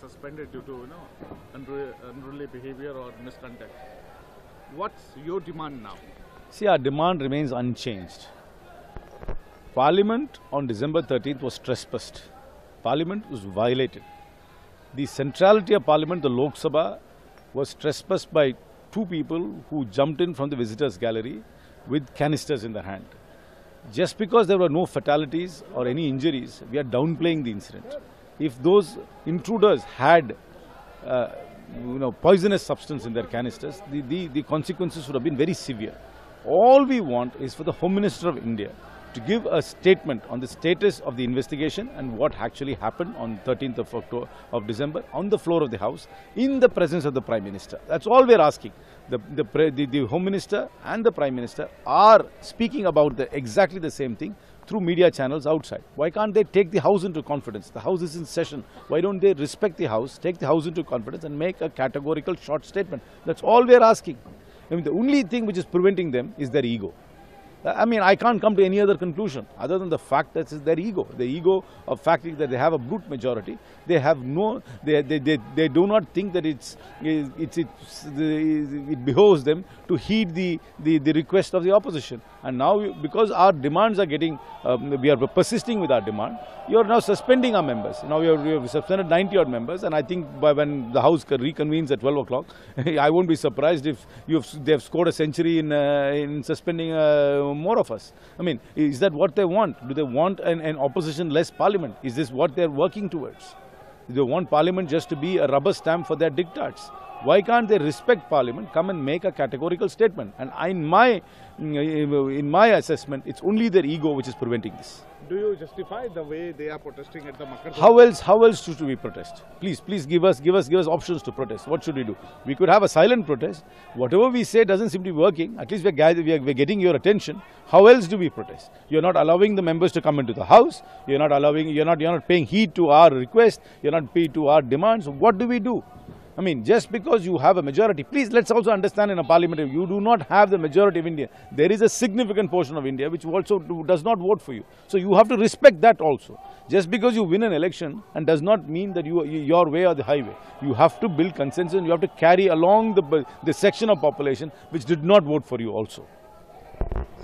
suspended due to you know unruly behavior or misconduct. What's your demand now? See, our demand remains unchanged. Parliament on December 13th was trespassed. Parliament was violated. The centrality of Parliament, the Lok Sabha, was trespassed by two people who jumped in from the visitors' gallery with canisters in their hand. Just because there were no fatalities or any injuries, we are downplaying the incident. If those intruders had uh, you know, poisonous substance in their canisters, the, the, the consequences would have been very severe. All we want is for the Home Minister of India to give a statement on the status of the investigation and what actually happened on 13th of October of December on the floor of the House in the presence of the Prime Minister. That's all we're asking. The, the, the, the Home Minister and the Prime Minister are speaking about the, exactly the same thing through media channels outside. Why can't they take the House into confidence? The House is in session. Why don't they respect the House, take the House into confidence and make a categorical short statement? That's all we're asking. I mean, the only thing which is preventing them is their ego. I mean, I can't come to any other conclusion other than the fact that it's their ego. The ego of fact is that they have a brute majority. They have no, they, they, they, they do not think that it's, it's, it's, it behoves them to heed the, the, the request of the opposition. And now, because our demands are getting, um, we are persisting with our demand, you are now suspending our members. Now we have, we have suspended 90 odd members, and I think by when the House reconvenes at 12 o'clock, I won't be surprised if you have, they have scored a century in, uh, in suspending uh, more of us. I mean, is that what they want? Do they want an, an opposition-less parliament? Is this what they're working towards? Do they want parliament just to be a rubber stamp for their diktats? Why can't they respect Parliament, come and make a categorical statement? And in my, in my assessment, it's only their ego which is preventing this. Do you justify the way they are protesting at the Makar How else, how else should we protest? Please, please give us, give us, give us options to protest. What should we do? We could have a silent protest. Whatever we say doesn't seem to be working. At least we're, we're, we're getting your attention. How else do we protest? You're not allowing the members to come into the house. You're not allowing, you're not, you're not paying heed to our request. You're not paying to our demands. What do we do? I mean, just because you have a majority, please let's also understand in a parliament, you do not have the majority of India. There is a significant portion of India which also do, does not vote for you. So you have to respect that also. Just because you win an election and does not mean that you, your way or the highway. You have to build consensus you have to carry along the, the section of population which did not vote for you also.